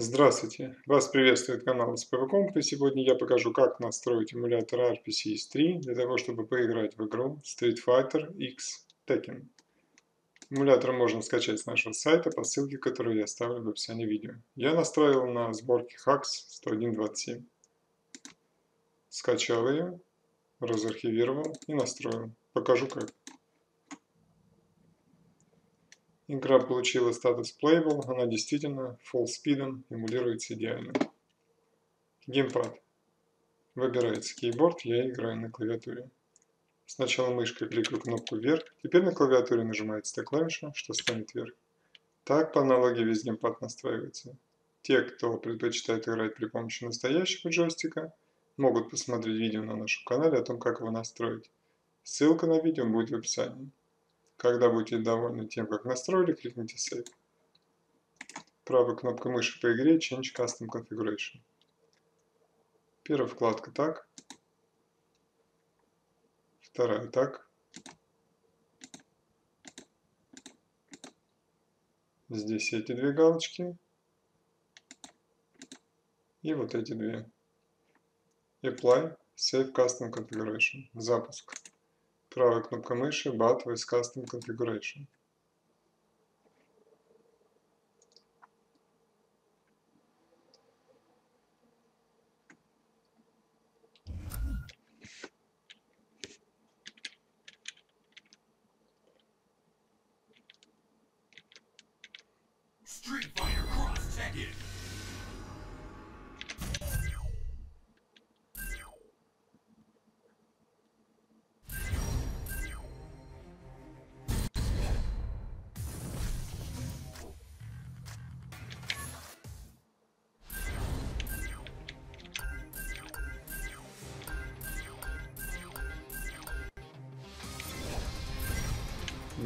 Здравствуйте! Вас приветствует канал SPV Comp и сегодня я покажу как настроить эмулятор RPCS 3 для того чтобы поиграть в игру Street Fighter X Tekken. Эмулятор можно скачать с нашего сайта по ссылке, которую я оставлю в описании видео. Я настроил на сборке HAX 101.27. Скачал ее, разархивировал и настроил. Покажу как. Игра получила статус Playable, она действительно full speed эмулируется идеально. Геймпад. Выбирается кейборд, я играю на клавиатуре. Сначала мышкой кликаю кнопку вверх, теперь на клавиатуре нажимается та клавиша, что станет вверх. Так по аналогии весь геймпад настраивается. Те, кто предпочитает играть при помощи настоящего джойстика, могут посмотреть видео на нашем канале о том, как его настроить. Ссылка на видео будет в описании. Когда будете довольны тем, как настроили, кликните Save. Правой кнопкой мыши по игре Change Custom Configuration. Первая вкладка так. Вторая так. Здесь эти две галочки. И вот эти две. Apply Save Custom Configuration. Запуск правая кнопка мыши BAT with Custom Configuration. Street Fighter Cross Tekken.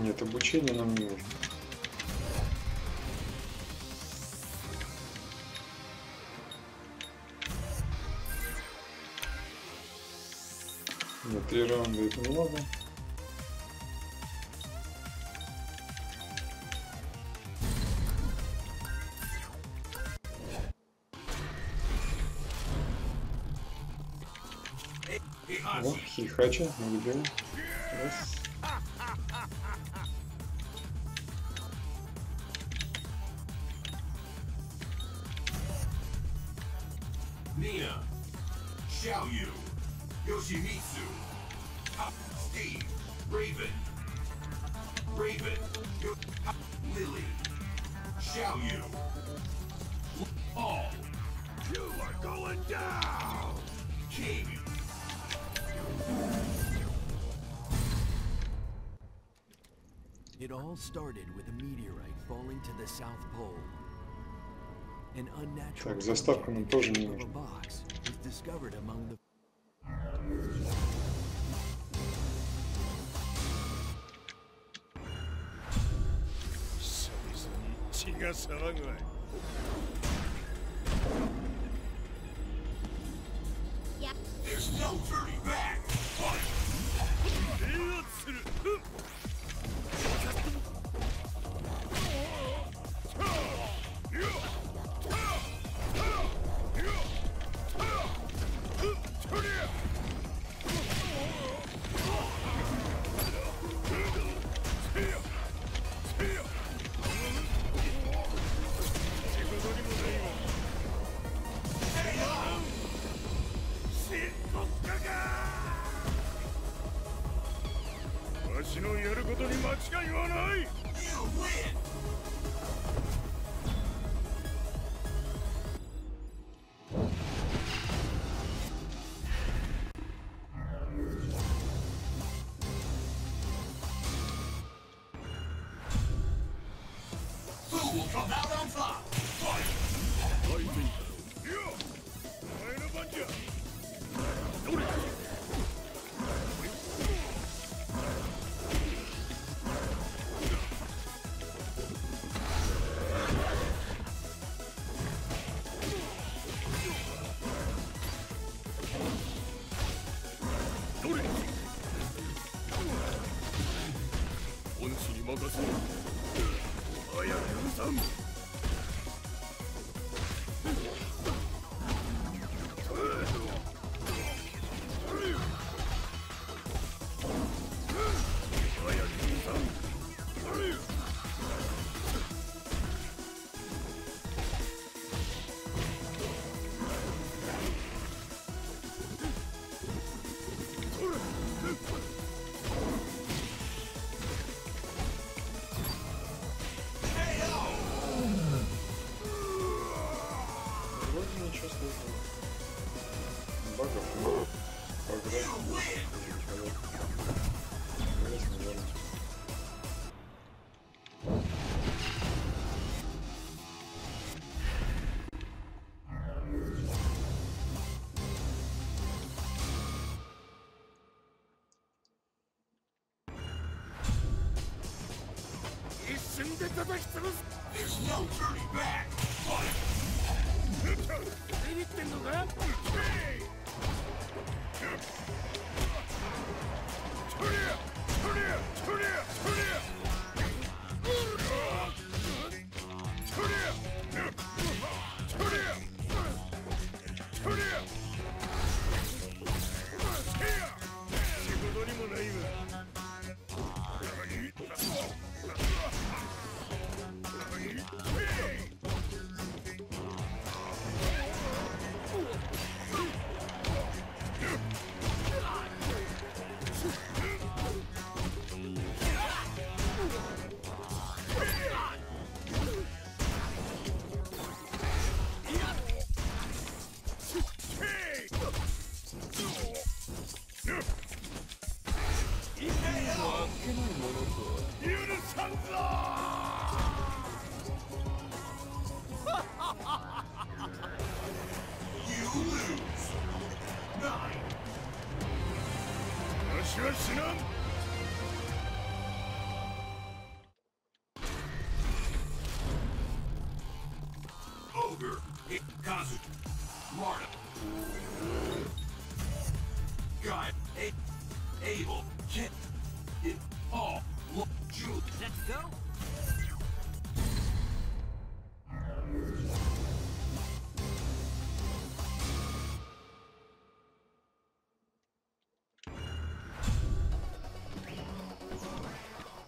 Нет, обучения нам не нужно. Нет, три раунда это много. О, хихача, мы любим. Раз. Raven, Raven, Lily, Xiaoyu, Paul. You are going down! King. It all started with a meteorite falling to the South Pole. Так, заставка нам тоже не нужна. 血が騒ぐわい。Yeah. There's no turning back. のやることに間違いはない。本市に任せよ早くさ。んビビってんのか？Kazu. Marta. Guy. A. Abel. Kit. It. All. Jude. Let's go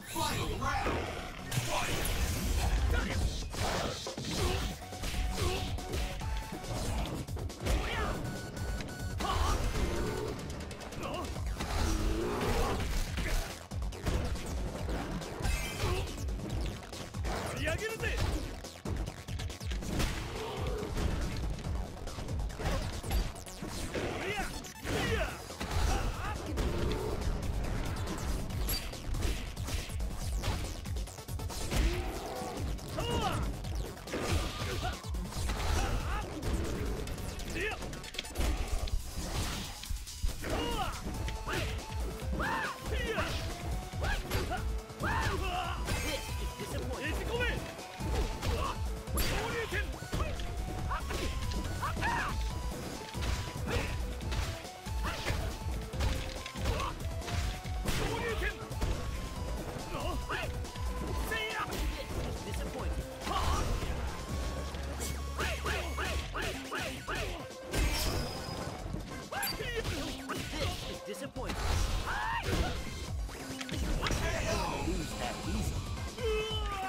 Final round.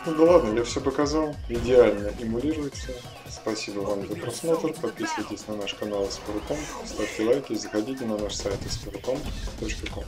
Ну да ладно, я все показал. Идеально эмулируется. Спасибо вам за просмотр. Подписывайтесь на наш канал Спирутом, ставьте лайки, заходите на наш сайт spiritom.com.